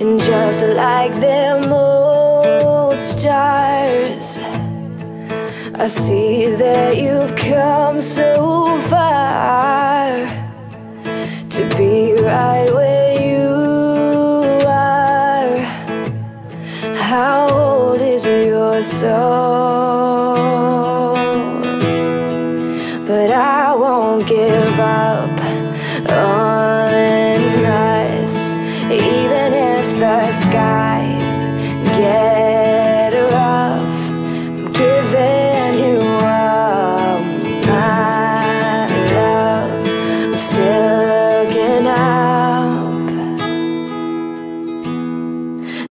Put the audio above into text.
And just like them old stars I see that you've come so far To be right where you are How old is your soul? But I won't give up